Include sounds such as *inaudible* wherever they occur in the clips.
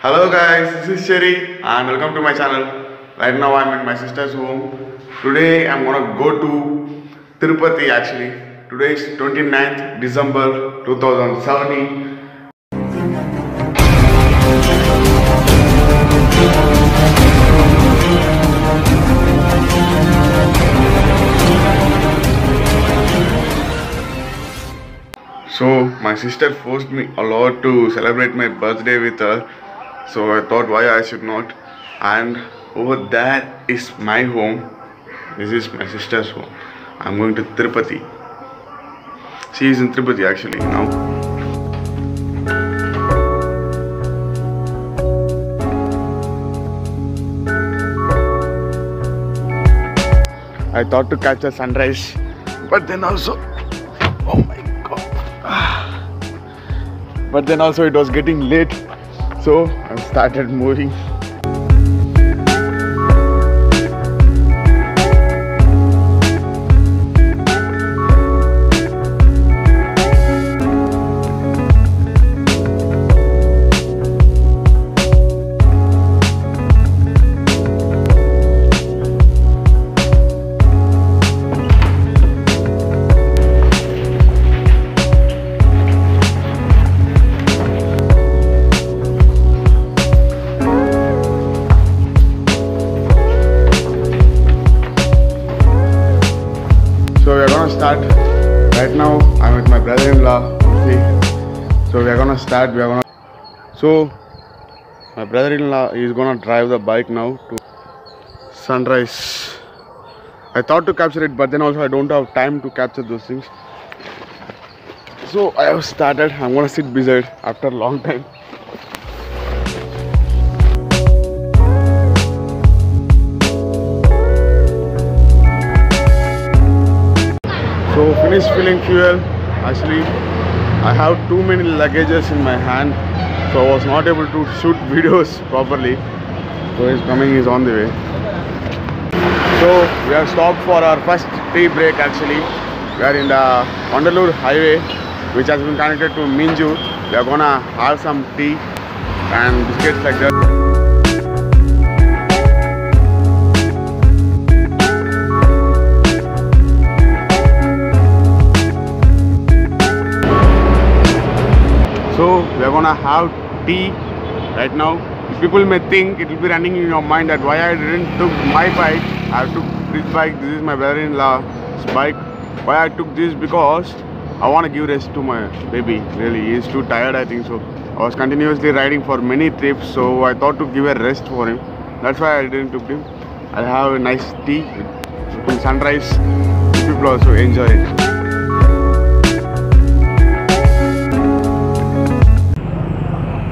Hello guys, this is Cherry and welcome to my channel. Right now I'm in my sister's home. Today I'm gonna go to Tirupati actually. Today is 29th December 2017. So my sister forced me a lot to celebrate my birthday with her. So I thought why I should not. And over there is my home. This is my sister's home. I'm going to Tirupati. She is in Tirupati actually now. I thought to catch the sunrise, but then also, oh my god. Ah. But then also it was getting late, so I started moving. So we are gonna start. We are gonna. So my brother-in-law is gonna drive the bike now to sunrise. I thought to capture it, but then also I don't have time to capture those things. So I have started. I'm gonna sit beside after a long time. So finish filling fuel. Actually, I have too many luggages in my hand, so I was not able to shoot *laughs* videos properly. So he's coming. He's on the way. So we have stopped for our first tea break. Actually, we are in the Vandalur highway, which has been connected to Minju. We are gonna have some tea and biscuits like that. Are gonna have tea right now. People may think it will be running in your mind that why I didn't took my bike. I took this bike. This is my brother-in-law's bike. Why I took this because I want to give rest to my baby. Really, he is too tired. I think so. I was continuously riding for many trips, so I thought to give a rest for him. That's why I didn't took him. I'll have a nice tea sunrise. People also enjoy it.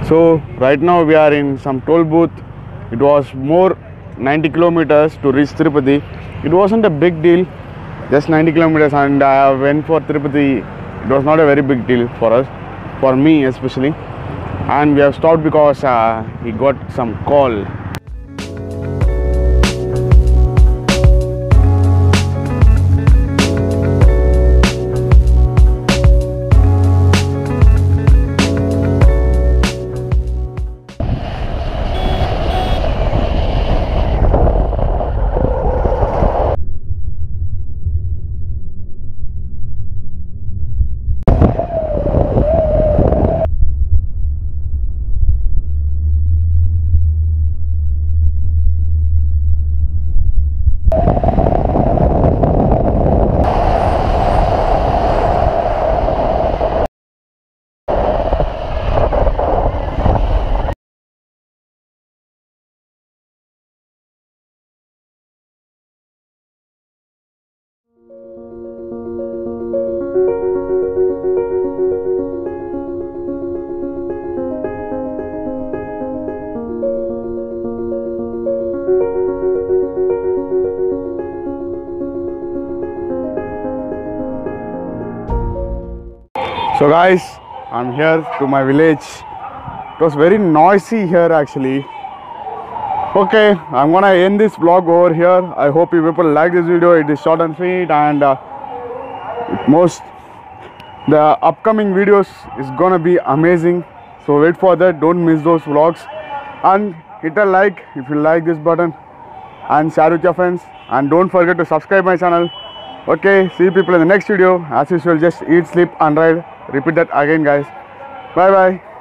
So right now we are in some toll booth. It was more 90 kilometers to reach Tirupati. It wasn't a big deal, just 90 kilometers, and I went for Tirupati. It was not a very big deal for us, for me especially. And we have stopped because uh, he got some call. So guys, I'm here to my village. It was very noisy here actually. Okay, I'm gonna end this vlog over here. I hope you people like this video. It is short and sweet and uh, most the upcoming videos is gonna be amazing. So wait for that. Don't miss those vlogs. and hit a like if you like this button and share with your friends and don't forget to subscribe my channel okay see you people in the next video as usual just eat sleep and ride repeat that again guys bye bye